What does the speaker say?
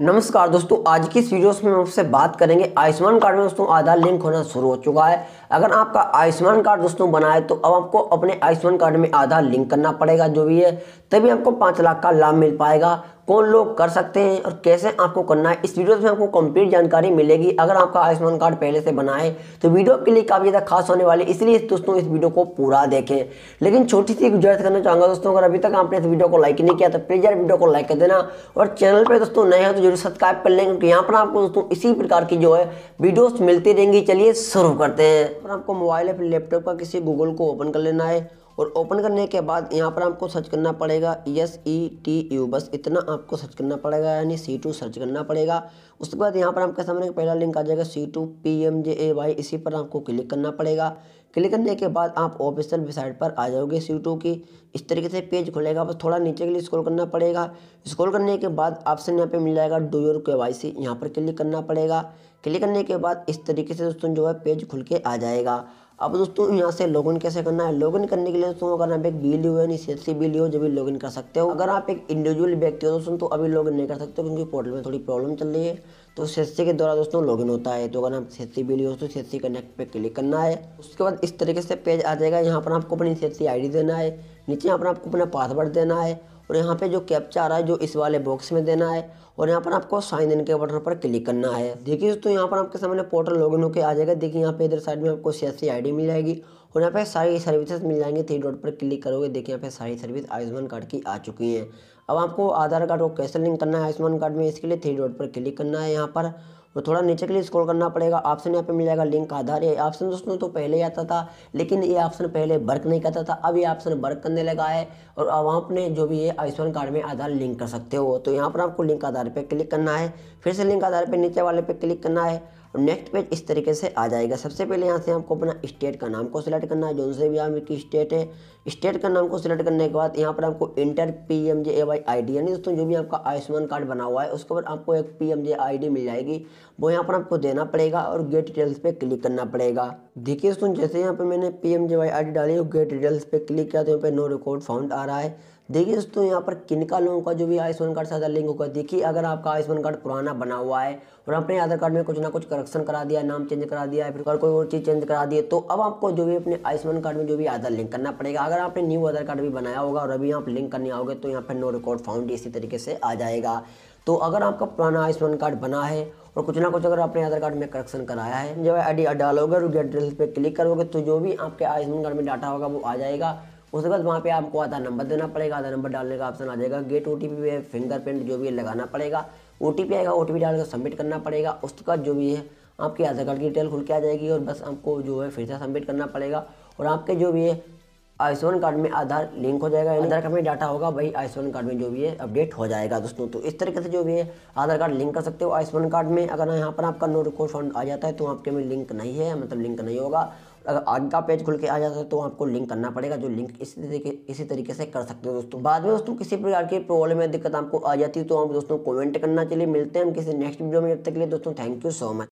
नमस्कार दोस्तों, आज की इस वीडियो में हम आपसे बात करेंगे आयुष्मान कार्ड में दोस्तों, आधार लिंक होना शुरू हो चुका है। अगर आपका आयुष्मान कार्ड दोस्तों बनाए तो अब आपको अपने आयुष्मान कार्ड में आधार लिंक करना पड़ेगा जो भी है, तभी आपको पाँच लाख का लाभ मिल पाएगा। कौन लोग कर सकते हैं और कैसे आपको करना है, इस वीडियो में आपको कंप्लीट जानकारी मिलेगी। अगर आपका आयुष्मान कार्ड पहले से बना है तो वीडियो के लिए काफ़ी ज़्यादा खास होने वाली इसलिए दोस्तों इस वीडियो को पूरा देखें। लेकिन छोटी सी गुजारिश करना चाहूँगा दोस्तों, अगर अभी तक आपने इस वीडियो को लाइक नहीं किया तो प्लीज़ यार वीडियो को लाइक कर देना। और चैनल पर दोस्तों नए हैं तो ज़रूर सब्सक्राइब कर लेंगे क्योंकि यहाँ पर आपको दोस्तों इसी प्रकार की जो है वीडियोस मिलती रहेंगी। चलिए शुरू करते हैं। आपको मोबाइल या फिर लैपटॉप का किसी गूगल को ओपन कर लेना है। और ओपन करने के बाद यहाँ पर आपको सर्च करना पड़ेगा एस ई, टी, यू, बस इतना आपको सर्च करना पड़ेगा, यानी सी टू सर्च करना पड़ेगा। उसके बाद यहाँ पर आपके सामने पहला लिंक आ जाएगा सी to P M J A Y, इसी पर आपको क्लिक करना पड़ेगा। क्लिक करने के बाद आप ऑफिशियल वेबसाइट पर आ जाओगे सी टू की। इस तरीके से पेज खुलेगा, बस थोड़ा नीचे के लिए स्क्रॉल करना पड़ेगा। स्क्रॉल करने के बाद ऑप्शन यहाँ पे मिल जाएगा do your K Y C, यहाँ पर क्लिक करना पड़ेगा। क्लिक करने के बाद इस तरीके से दोस्तों जो है पेज खुल के आ जाएगा। अब दोस्तों, यहाँ से लॉगिन कैसे करना है? लॉगिन करने के लिए दोस्तों, अगर आप एक बिल हो यानी सी बिल हो, जब भी लॉगिन कर सकते हो। अगर आप एक इंडिविजुअल व्यक्ति हो दोस्तों तो अभी लॉगिन नहीं कर सकते क्योंकि पोर्टल में थोड़ी प्रॉब्लम चल रही है। तो सी के द्वारा दोस्तों लॉगिन होता है। तो अगर आप सी बिल हो तो सी कनेक्ट पे क्लिक करना है। उसके बाद इस तरीके से पेज आ जाएगा। यहाँ पर आपको अपनी सी आई देना है। नीचे यहाँ पर आपको अपना पासवर्ड देना है। और यहाँ पे जो कैप्चा आ रहा है, जो इस वाले बॉक्स में देना है, और यहाँ पर आपको साइन इन के बटन पर क्लिक करना है। देखिए दोस्तों, यहाँ पर आपके सामने पोर्टल लॉग इन होकर आ जाएगा। देखिए यहाँ पे इधर साइड में आपको सी एस मिल जाएगी और यहाँ पे सारी सर्विसेज़ मिल जाएँगे। थ्री डॉट पर क्लिक करोगे, देखिए यहाँ पे सारी सर्विस आयुष्मान कार्ड की आ चुकी है। अब आपको आधार कार्ड को कैसे लिंक करना है, आयुष्मान कार्ड में इसके लिए थ्री डॉट पर क्लिक करना है यहाँ पर तो थोड़ा नीचे के लिए स्क्रॉल करना पड़ेगा, ऑप्शन यहाँ पे मिल जाएगा लिंक आधार, ये ऑप्शन दोस्तों तो पहले ही आता था, लेकिन ये ऑप्शन पहले वर्क नहीं करता था, अब ये ऑप्शन वर्क करने लगा है, और अब आप अपने जो भी है आयुष्मान कार्ड में आधार लिंक कर सकते हो तो यहाँ पर आपको लिंक आधार पर क्लिक करना है, फिर से लिंक आधार पर नीचे वाले पे क्लिक करना है, और नेक्स्ट पेज इस तरीके से आ जाएगा, सबसे पहले यहाँ से आपको अपना स्टेट का नाम को सिलेक्ट करना है, जो से भी आपकी स्टेट है, स्टेट का नाम को सिलेक्ट करने के बाद यहाँ पर आपको enter P M J I D यानी दोस्तों जो भी आपका आयुष्मान कार्ड बना हुआ है, उसके बाद आपको एक P M J I D मिल जाएगी। वो यहाँ पर आपको देना पड़ेगा और गेट डिटेल्स पर क्लिक करना पड़ेगा। देखिए दोस्तों जैसे यहाँ पे मैंने P M J Y I डाली और गेट डिटेल्स पे क्लिक किया तो यहाँ पे नो रिकॉर्ड फाउंड आ रहा है। देखिए दोस्तों, यहाँ पर किनका लोगों का जो भी आयुष्मान कार्ड से आधार लिंक होगा, देखिए, अगर आपका आयुष्मान कार्ड पुराना बना हुआ है और अपने आधार कार्ड में कुछ ना कुछ करेक्शन करा दिया, नाम चेंज करा दिया फिर कोई और चीज़ चेंज करा दिए तो अब आपको जो भी अपने आयुष्मान कार्ड में जो भी आधार लिंक करना पड़ेगा। अगर आपने न्यू आधार कार्ड भी बनाया होगा और अभी आप लिंक करने आओगे तो यहाँ पर नो रिकॉर्ड फाउंड इसी तरीके से आ जाएगा। तो अगर आपका पुराना आयुष्मान कार्ड बना है और कुछ ना कुछ अगर आपने आधार कार्ड में करेक्शन कराया है, जब आई डी डालोगे और गेट डिटेल्स पे क्लिक करोगे तो जो भी आपके आयुष्मान कार्ड में डाटा होगा, वो आ जाएगा। उसके बाद वहाँ पे आपको आधार नंबर देना पड़ेगा। आधार नंबर डालने का ऑप्शन आ जाएगा। Get O T P fingerprint जो भी है, लगाना पड़ेगा। ओ टी पी आएगा ओ टी पी डालकर सबमिट करना पड़ेगा। उसके बाद जो भी है, आपकी आधार कार्ड की डिटेल खुल के आ जाएगी और बस आपको जो है फिर से सबमिट करना पड़ेगा। और आपके जो भी है आयुष्मान कार्ड में आधार लिंक हो जाएगा आधार कार्ड में डाटा होगा, वही आयुष्मान कार्ड में जो भी है अपडेट हो जाएगा दोस्तों। तो इस तरीके से जो भी है, आधार कार्ड लिंक कर सकते हो। आयुष्मान कार्ड में अगर यहाँ पर आपका नो रिकॉर्ड फंड आ जाता है तो आपके में लिंक नहीं है मतलब लिंक नहीं होगा। अगर आगे का पेज खुल के आ जाता है तो आपको लिंक करना पड़ेगा, जो लिंक इसी तरीके इसी तरीके से कर सकते हो दोस्तों। बाद में दोस्तों, किसी प्रकार की प्रॉब्लम या दिक्कत आपको आ जाती है तो आप दोस्तों कमेंट करना चलिए मिलते हैं हम किसी नेक्स्ट वीडियो में, जब तक के लिए दोस्तों थैंक यू सो मच